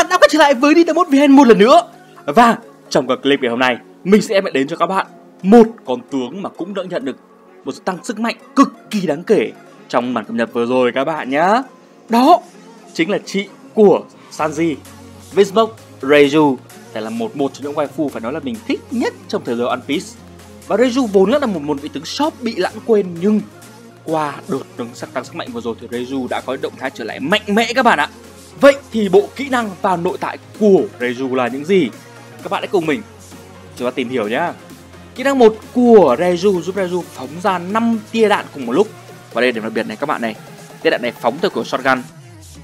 bạn đã quay trở lại với Nintendo VN một lần nữa. Và trong các clip ngày hôm nay Mình sẽ mang đến cho các bạn một con tướng mà cũng đã nhận được một sự tăng sức mạnh cực kỳ đáng kể Trong bản cập nhật vừa rồi các bạn nhé Đó chính là chị của Sanji. Vinsmoke, Reiju Đây là một một trong những waifu phải nói là mình thích nhất trong thế giới One Piece. Và Reiju vốn là một một vị tướng shop bị lãng quên nhưng qua đợt đứng sắc tăng sức mạnh vừa rồi thì Reiju đã có động thái trở lại mạnh mẽ các bạn ạ. Vậy thì bộ kỹ năng và nội tại của Reju là những gì? Các bạn hãy cùng mình chúng ta tìm hiểu nhé. Kỹ năng một của Reju giúp Reju phóng ra 5 tia đạn cùng một lúc. Và đây điểm đặc biệt này các bạn này. Tia đạn này phóng từ kiểu shotgun,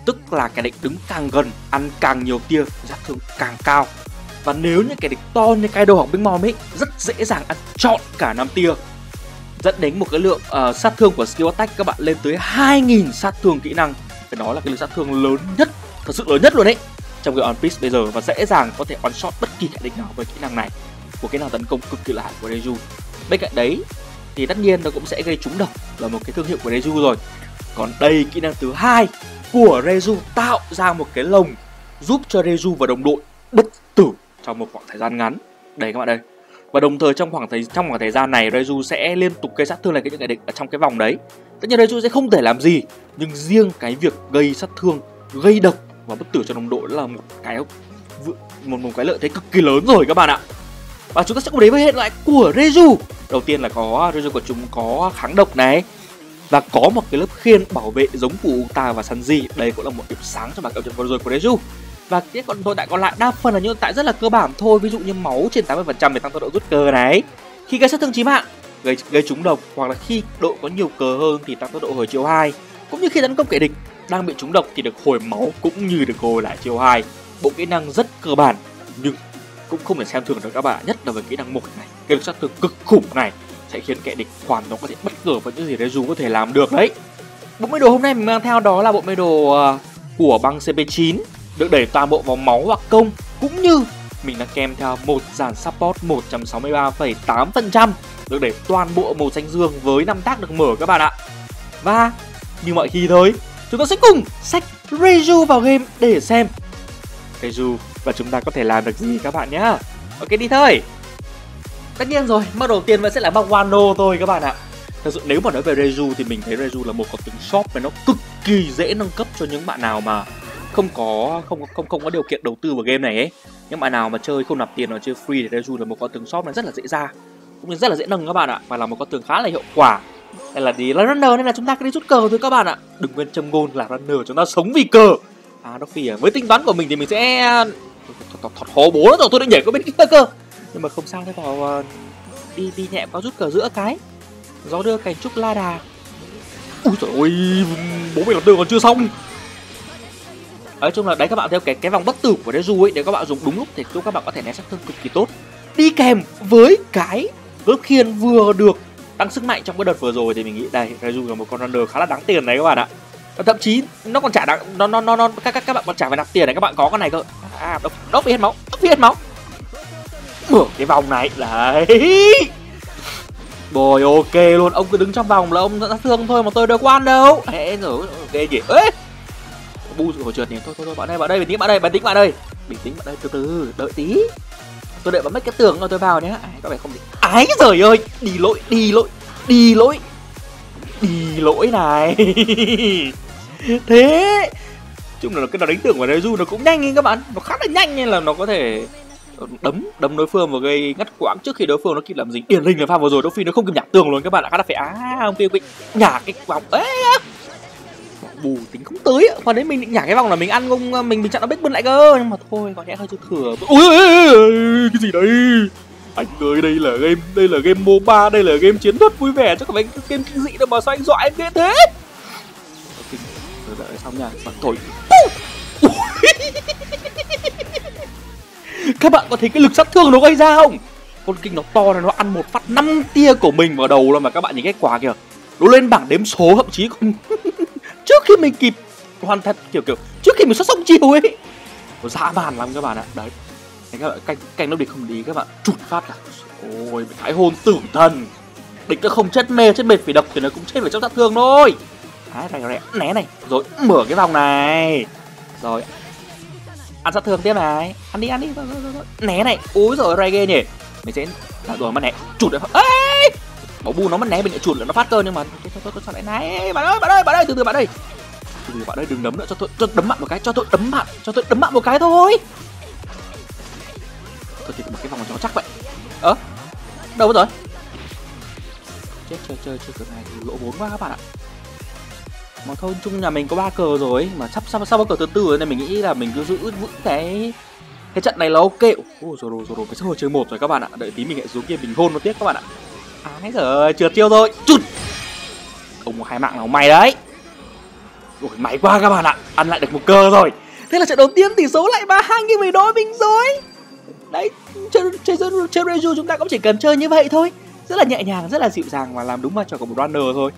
tức là kẻ địch đứng càng gần, ăn càng nhiều tia, sát thương càng cao. Và nếu như kẻ địch to như Kaido hoặc Big Mom ấy, rất dễ dàng ăn trọn cả 5 tia. Dẫn đến một cái lượng uh, sát thương của skill attack các bạn lên tới 2.000 sát thương kỹ năng. Phải nói là cái lượng sát thương lớn nhất thật sự lớn nhất luôn đấy trong cái One Piece bây giờ và dễ dàng có thể one shot bất kỳ kẻ địch nào với kỹ năng này của cái nào tấn công cực kỳ lạ của Deju Bên cạnh đấy thì tất nhiên nó cũng sẽ gây trúng độc là một cái thương hiệu của Deju rồi. Còn đây kỹ năng thứ hai của Reju tạo ra một cái lồng giúp cho Reju và đồng đội bất tử trong một khoảng thời gian ngắn. Đây các bạn đây. Và đồng thời trong khoảng thời trong khoảng thời gian này Reju sẽ liên tục gây sát thương lại cái những kẻ địch ở trong cái vòng đấy. Tất nhiên Reju sẽ không thể làm gì, nhưng riêng cái việc gây sát thương, gây độc và bất tử cho đồng đội là một cái một một cái lợi thế cực kỳ lớn rồi các bạn ạ. Và chúng ta sẽ cùng đến với hệ loại của Reju. Đầu tiên là có Reju của chúng có kháng độc này. Và có một cái lớp khiên bảo vệ giống của Uta và Sanji. Đây cũng là một điểm sáng cho bản cập nhật vừa rồi của Reju. Và tiếp còn nội tại còn lại đa phần là những tại rất là cơ bản thôi. Ví dụ như máu trên 80% để tăng tốc độ rút cờ này. Khi gây sát thương chí mạng, gây gây trúng độc, hoặc là khi độ có nhiều cờ hơn thì tăng tốc độ hồi chiều 2 cũng như khi tấn công kẻ địch đang bị trúng độc thì được hồi máu cũng như được hồi lại chiêu 2 bộ kỹ năng rất cơ bản nhưng cũng không thể xem thường được các bạn nhất là với kỹ năng một này. Cái lực sát thương cực khủng này sẽ khiến kẻ địch hoàn toàn có thể bất ngờ với những gì Reju có thể làm được đấy. Bộ mê đồ hôm nay mình mang theo đó là bộ mê đồ ờ, của băng CP9 được đẩy toàn bộ vào máu hoặc công cũng như mình đã kèm theo một dàn support 163,8% được đẩy toàn bộ màu xanh dương với năm tác được mở các bạn ạ. Và như mọi khi thôi chúng ta sẽ cùng sách Reju vào game để xem Reju và chúng ta có thể làm được gì các bạn nhá Ok đi thôi Tất nhiên rồi, map đầu tiên vẫn sẽ là map Wano thôi các bạn ạ Thật sự nếu mà nói về Reju thì mình thấy Reju là một con tướng shop và nó cực kỳ dễ nâng cấp cho những bạn nào mà không có không không không có điều kiện đầu tư vào game này ấy. Những bạn nào mà chơi không nạp tiền or chơi free thì Reju là một con tướng shop nó rất là dễ ra. Cũng như rất là dễ nâng các bạn ạ và là một con tướng khá là hiệu quả hay là đi là runner, nên là chúng ta cứ đi rút cờ thôi các bạn ạ. Đừng quên châm ngôn là runner, chúng ta sống vì cờ. À đó phi à với tính toán của mình thì mình sẽ à, thọt hố bố nó rồi tôi định nhảy qua bên kia cơ. Nhưng mà không sao, thế vào à, đi đi nhẹ vào rút cờ giữa cái. Gió đưa cành trúc la đà. Ui trời ơi, bố mình làm đường còn chưa xong. Nói chung là đấy, các bạn theo cái cái vòng bất tử của Deju ấy, nếu các bạn dùng đúng lúc thì các bạn có thể né sát thương cực kỳ tốt. Đi kèm với cái gớp khiên vừa được tăng sức mạnh trong cái đợt vừa rồi thì mình nghĩ đây Reju là một con runner khá là đáng tiền đấy các bạn ạ. Và thậm chí nó còn trả đáng nó nó nó, nó các, các các bạn còn trả phải nạp tiền này các bạn có con này cơ. À đốc đốc bị hết máu đốc bị hết máu. Mở cái vòng này đấy. Bồi ok luôn, ông cứ đứng trong vòng là ông đã thương thôi mà tôi đâu quan đâu. Ê rồi, ok gì Ê! Bu rồi trượt nhỉ, thôi thôi thôi bạn đây bạn đây, bình tĩnh bạn đây, bình tĩnh bạn đây. Bình tĩnh bạn đây từ từ, đợi tí. Tôi đợi bấm mấy cái tường rồi tôi vào nhé à, Các bạn không gì Ái giời ơi, đi lỗi, đi lỗi đi lỗi. Đi lỗi này. Thế chung là cái nào đánh tưởng của Reju nó cũng nhanh các bạn. Nó khá là nhanh nên là nó có thể đấm đấm đối phương và gây ngắt quãng trước khi đối phương nó kịp làm gì. Điển hình là pha vừa rồi đỗ phi nó không kịp nhả tường luôn các bạn ạ khá là phải á ông kia bị nhả cái vòng ấy bù tính không tới mà đấy mình định nhả cái vòng là mình ăn không ờ, mình bị chặn nó bích bên lại cơ. Nhưng mà thôi, có lẽ hơi chưa thừa. Ui cái gì đấy? Anh ơi, đây là game, đây là game MOBA, đây là game chiến thuật vui vẻ chứ không phải game kinh dị đâu mà sao anh dọa em ghê thế? Đợi xong nha, bạn thổi. Các bạn có thấy cái lực sát thương nó gây ra không? Con kinh nó to này nó ăn một phát năm tia của mình vào đầu luôn mà các bạn nhìn kết quả kìa. Nó lên bảng đếm số, thậm chí còn trước khi mình kịp hoàn thành kiểu kiểu trước khi mình xuất xong chiều ấy. Nó dã man lắm các bạn ạ. Đấy. Đấy các bạn canh canh nó địch không đi các bạn chụt phát là ôi thái hôn tử thần. Địch nó không chết mê chết mệt vì độc thì nó cũng chết phải trong sát thương thôi. Đấy này rẽ né này. Rồi mở cái vòng này. Rồi ăn sát thương tiếp này. Ăn đi ăn đi. Rồi, rồi, rồi. né này. Úi rồi reggae nhỉ. Mình sẽ là rồi mà né. Chụt được ê! Bảo bu nó mất né bên lại chuột là nó phát cơ nhưng mà tôi, tôi, thôi sao lại né? Bạn ơi bạn ơi bạn ơi từ từ bạn ơi. Từ từ bạn ơi đừng đấm nữa cho tôi cho đấm bạn một cái cho tôi đấm bạn cho tôi đấm bạn một cái thôi. Tôi chỉ một cái vòng cho nó chắc vậy. Ơ đâu rồi? Chết chơi chơi chơi cờ này thì lỗ vốn quá các bạn ạ. Mà thôi chung nhà mình có ba cờ rồi mà sắp sắp sắp có cờ thứ tư nên mình nghĩ là mình cứ giữ vững cái cái trận này là ok. Ôi rồi rồi rồi rồi cái hồi chơi một rồi các bạn ạ. Đợi tí mình lại xuống kia mình hôn nó tiếp các bạn ạ ái giời trượt tiêu rồi chụt. Ông hai mạng nào may đấy. Ôi, may quá các bạn ạ. Ăn lại được một cơ rồi thế là trận đầu tiên tỷ số lại ba hai nghìn về đối mình rồi. Đấy chơi chơi chơi Reju chúng ta cũng chỉ cần chơi như vậy thôi. Rất là nhẹ nhàng rất là dịu dàng và làm đúng vai trò của một runner thôi.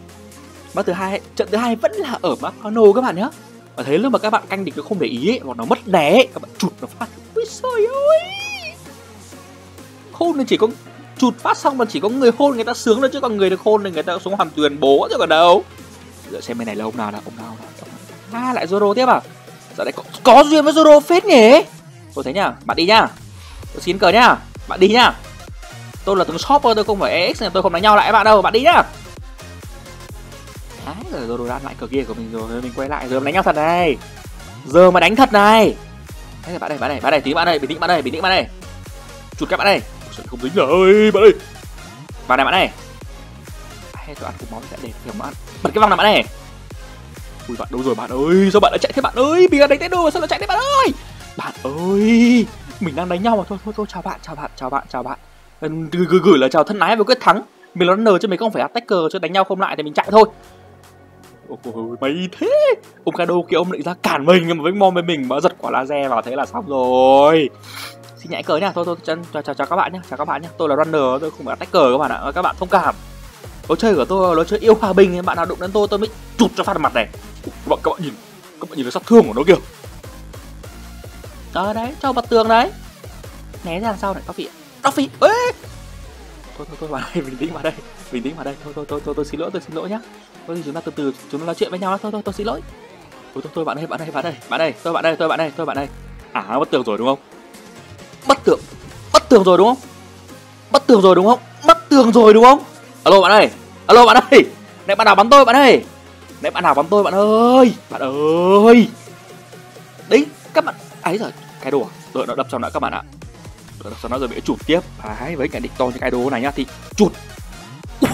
Mắt thứ hai trận thứ hai vẫn là ở map các bạn nhé và thấy lúc mà các bạn canh địch nó không để ý ấy, hoặc nó mất né ấy, các bạn chụt nó phát. Ui trời ơi. Khôn thì chỉ có chụt phát xong mà chỉ có người hôn người ta sướng thôi chứ còn người được hôn thì người ta xuống hoàn tuyền bố chứ còn đâu. Giờ xem bên này là ông nào là ông nào là à lại Zoro tiếp à? Giờ đây có, có duyên với Zoro phết nhỉ? Tôi thấy nhá bạn đi nhá. Tôi xin cờ nhá bạn đi nhá. Tôi là tướng shopper tôi không phải ex nên tôi không đánh nhau lại các bạn đâu bạn đi nhá. Đấy rồi Zoro ăn lại cờ kia của mình rồi mình quay lại giờ đánh nhau thật này. Giờ mà đánh thật này. Đấy bạn này bạn này bạn này tí bạn này bình tĩnh bạn này bình tĩnh bạn này. Chụt các bạn này không dính rồi bạn ơi. Vào này bạn này. Hay tôi ăn cục máu sẽ để hiểu mà ăn. Bật cái vòng này bạn này. Ui bạn đâu rồi bạn ơi? Sao bạn lại chạy thế bạn ơi? Vì đánh thế đồ sao lại chạy thế bạn ơi? Bạn ơi mình đang đánh nhau mà. Thôi thôi thôi chào bạn chào bạn chào bạn chào bạn. Gửi gửi, gửi là chào thân ái với quyết thắng. Mình nó nờ chứ mình không phải attacker chứ đánh nhau không lại thì mình chạy thôi. Ôi mày thế. Ông Kado kia ông định ra cản mình Nhưng mà với mom với mình mà giật quả laser vào thế là xong rồi. Xin nhảy cờ nha Thôi thôi chào, chào, chào các bạn nhé Chào các bạn nhé Tôi là runner tôi không phải attacker các bạn ạ. Các bạn thông cảm. Lối chơi của tôi lối chơi yêu hòa bình nên bạn nào đụng đến tôi tôi mới chụp cho phát mặt này. Các bạn các bạn nhìn các bạn nhìn cái sát thương của nó kìa. Đó đấy cho bật tường đấy. Né ra đằng sau này có vị có vị ê! Thôi thôi thôi bạn ơi bình tĩnh vào đây bình tĩnh vào đây. Thôi thôi thôi tôi, tôi xin lỗi tôi xin lỗi nhá. Thôi thì chúng ta từ từ chúng ta nói chuyện với nhau thôi thôi tôi xin lỗi. Thôi thôi, thôi bạn ơi bạn ơi bạn ơi bạn ơi. Tôi bạn ơi tôi bạn ơi tôi bạn ơi. À bất tường rồi đúng không? Bất tường bất tường rồi đúng không? Bất tường rồi đúng không? Bất tường rồi đúng không? Alo bạn ơi, alo bạn ơi, này bạn nào bắn tôi bạn ơi? Này bạn nào bắn tôi bạn ơi bạn ơi. Đấy, các bạn à, ấy rồi, cái đồ à? đợi nó đập xong đã các bạn ạ. Đợi đập xong nó rồi bị chụp tiếp. À, đấy với cái địch to như cái đồ này nhá, thì chụp.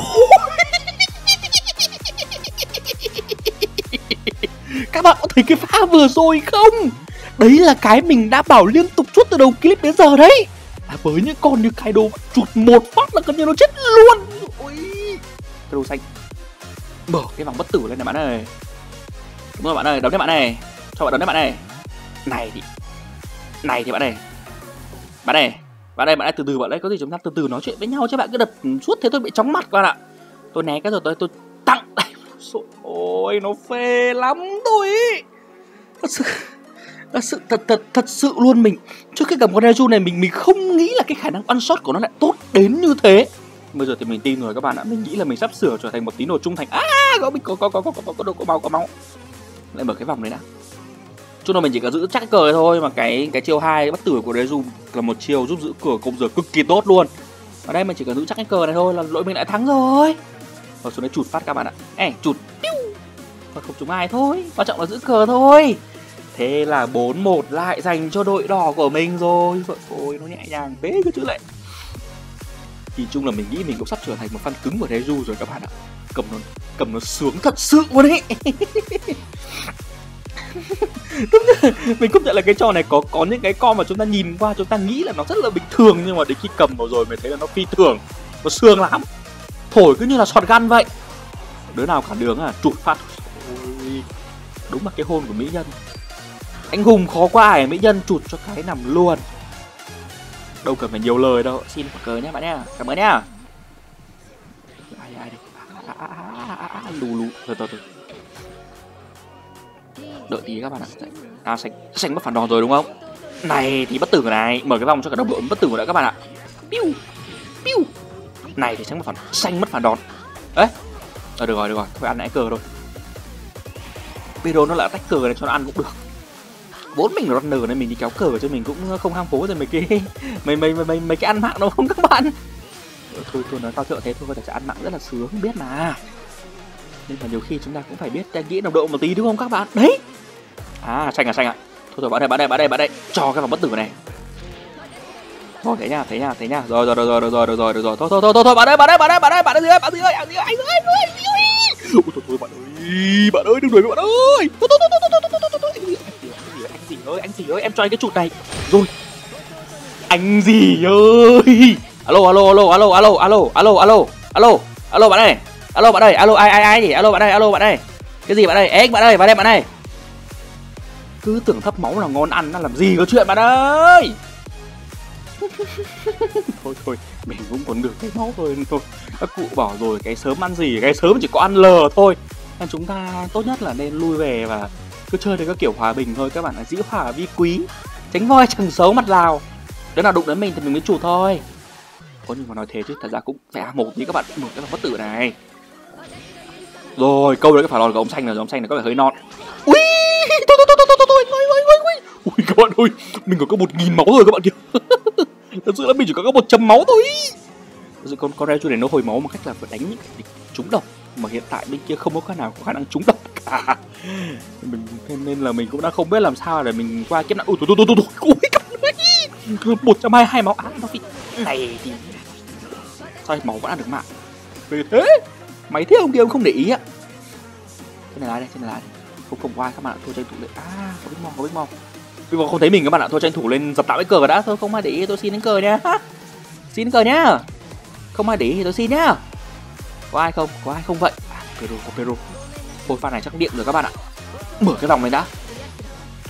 Các bạn có thấy cái pha vừa rồi không? Đấy là cái mình đã bảo liên tục suốt từ đầu clip đến giờ đấy. À, với những con như kaido chụt một phát là gần như nó chết luôn. Ôi. Kaido xanh. Mở cái vòng bất tử lên này bạn ơi. Đúng rồi bạn ơi đấm đấy bạn này cho bạn đấm đấy bạn này này thì này thì bạn này bạn này bạn này bạn này từ từ bạn đấy có gì chúng ta từ từ nói chuyện với nhau chứ bạn cứ đập suốt thế tôi bị chóng mặt bạn ạ. Tôi né cái rồi tôi tôi tặng ôi nó phê lắm tôi. Thật sự là sự, thật thật thật sự luôn mình. Trước khi gặp con Reju này, mình mình không nghĩ là cái khả năng ăn shot của nó lại tốt đến như thế. Bây giờ thì mình tin rồi các bạn ạ. Mình nghĩ là mình sắp sửa trở thành một tín đồ trung thành. À có có có có có có có đồ, có máu có máu. Lại mở cái vòng đấy đã. Chung là mình chỉ cần giữ chắc cờ thôi, mà cái cái chiêu hai bất tử của Reju là một chiêu giúp giữ cửa công giờ cực kỳ tốt luôn. Ở đây mình chỉ cần giữ chắc cái cờ này thôi là đội mình đã thắng rồi. Và xuống đấy chụt phát các bạn ạ. Ê, chụt. Còn không chúng ai thôi. Quan trọng là giữ cờ thôi thế là 4-1 lại dành cho đội đỏ của mình rồi. Ôi nó nhẹ nhàng thế cơ chứ lại, nhìn chung là mình nghĩ mình cũng sắp trở thành một fan cứng của Reju rồi các bạn ạ. Cầm nó cầm nó sướng thật sự luôn ấy. Đúng rồi mình công nhận là cái trò này có có những cái con mà chúng ta nhìn qua chúng ta nghĩ là nó rất là bình thường nhưng mà đến khi cầm vào rồi mình thấy là nó phi thường nó sương lắm. Thổi cứ như là sọt gan vậy. Đứa nào cả đường à chụp phát. Ôi, đúng là cái hôn của mỹ nhân anh hùng khó qua ải mỹ nhân chụt cho cái nằm luôn. Đâu cần phải nhiều lời đâu. Xin cờ nhé bạn nhé cảm ơn nhá. Ai ai đi à à à, à, à, à, lù lù. Thôi thôi thôi. Đợi tí các bạn ạ. À sánh Sánh mất phản đòn rồi đúng không? Này thì bất tử này. Mở cái vòng cho cả đồng đội bất tử rồi các bạn ạ. Piu piu. Này thì sánh mất phản xanh mất phản đòn. Đấy Ờ được rồi được rồi. Thôi ăn nãy cờ rồi bây nó lại tách cờ này cho nó ăn cũng được vốn mình là runner nên mình đi kéo cờ cho mình cũng không ham phố rồi mấy cái mấy mấy mấy mấy, mấy cái ăn mạng đâu không các bạn thôi tôi nói tao thượng thế thôi có thể sẽ ăn mạng rất là sướng biết mà nên mà nhiều khi chúng ta cũng phải biết nghĩ đồng độ một tí đúng không các bạn đấy à xanh à xanh à thôi rồi bạn đây bạn đây bạn đây bạn đây cho cái vòng bất tử này thôi thế nha thế nha thế nha rồi rồi rồi rồi rồi rồi rồi rồi rồi thôi thôi thôi thôi thôi bạn ơi bạn ơi bạn ơi bạn ơi bạn ơi bạn ơi bạn ơi anh ơi anh ơi anh ơi thôi thôi bạn ơi bạn ơi đừng đuổi bạn ơi thôi thôi thôi thôi thôi thôi thôi thôi anh gì ơi, anh gì ơi, em cho anh cái chuột này. Rồi. Anh gì ơi. Alo alo alo alo alo alo alo alo alo alo bạn ơi. Alo bạn ơi, alo, ai ai ai gì alo bạn ơi, alo bạn ơi. Cái gì bạn ơi? Ếch bạn ơi vào đây bạn ơi. Cứ tưởng thấp máu là ngon ăn nó làm gì có chuyện bạn ơi? Thôi thôi, mình cũng còn được cái máu thôi thôi. Các cụ bảo rồi, cái sớm ăn gì, cái sớm chỉ có ăn lờ thôi. Nên chúng ta tốt nhất là nên lui về và cứ chơi theo các kiểu hòa bình thôi, các bạn là dĩ hòa vi quý, tránh voi chẳng xấu mặt lào. Đứa nào đụng đến mình thì mình mới chủ thôi. Có nhưng mà nói thế chứ, thật ra cũng phải a một như các bạn một cái thằng bất tử này. Rồi, câu đấy cái phải lòn của ông xanh là ông xanh là có vẻ hơi non. Ui thôi thôi thôi thôi thôi thôi ui ui ui ui các bạn ơi, mình có có một nghìn máu rồi các bạn kìa. Thật sự là mình chỉ có có một trăm máu thôi. Thật sự con con raichu này nó hồi máu một cách là phải đánh những cái địch trúng độc mà hiện tại bên kia không có cái nào có khả năng trúng độc. mình nên là mình cũng đã không biết làm sao để mình qua kiếp nạn. Ui tôi tôi tôi tôi ui các một trăm hai hai máu. Á nó bị này thì sao máu vẫn ăn được mạng. Vì thế mày thế ông kia ông không để ý á. Trên này lại đây? Trên này lại đây? Không không qua các bạn ạ thôi tranh thủ lên. À có big mong có big mong big mom không thấy mình các bạn ạ. Thôi tranh thủ lên dập tạo cái cờ đã. Thôi không ai để ý tôi xin đến cờ nhá. Xin cờ nhá. Không ai để ý thì tôi xin nhá. Có ai không? Có ai không vậy? À, Pedro có Pedro. Thôi pha này chắc điện rồi các bạn ạ. Mở cái vòng này đã.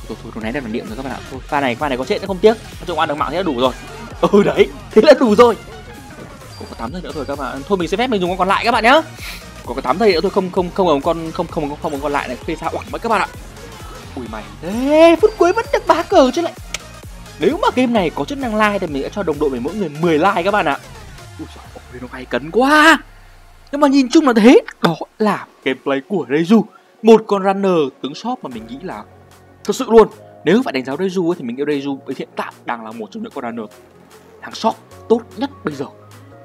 Thôi thôi, thôi nó né đây là điện rồi các bạn ạ. Thôi pha này pha này có chết nó không tiếc. Nói chung ăn được mạng thế là đủ rồi. Ừ đấy thế là đủ rồi. Còn có 8 giây nữa thôi các bạn. Thôi mình sẽ phép mình dùng con còn lại các bạn nhá. Còn có 8 giây nữa thôi không không không còn con không không không không còn lại này phê xa oảng mất các bạn ạ. Ui mày Ê, phút cuối vẫn được bá cờ chứ lại. Nếu mà game này có chức năng like thì mình sẽ cho đồng đội mình mỗi người 10 like các bạn ạ. Ui trời ơi, nó gay cấn quá nhưng mà nhìn chung là thế đó là gameplay của Reju, một con runner tướng shop mà mình nghĩ là thật sự luôn. Nếu phải đánh giá Reju thì mình nghĩ Reju hiện tại đang là một trong những con runner hàng shop tốt nhất bây giờ.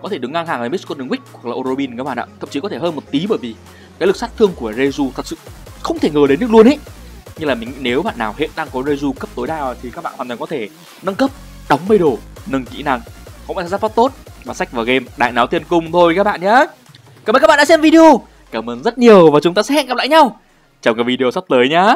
Có thể đứng ngang hàng với Miss Golden Wick hoặc là Orobin các bạn ạ. Thậm chí có thể hơn một tí bởi vì cái lực sát thương của Reju thật sự không thể ngờ đến được luôn ấy. Như là mình nếu bạn nào hiện đang có Reju cấp tối đa thì các bạn hoàn toàn có thể nâng cấp, đóng bê đồ, nâng kỹ năng. Có bạn giáp phát tốt và sách vào game, đại náo tiền cung thôi các bạn nhé cảm ơn các bạn đã xem video. Cảm ơn rất nhiều và chúng ta sẽ hẹn gặp lại nhau. Trong các video sắp tới nhá.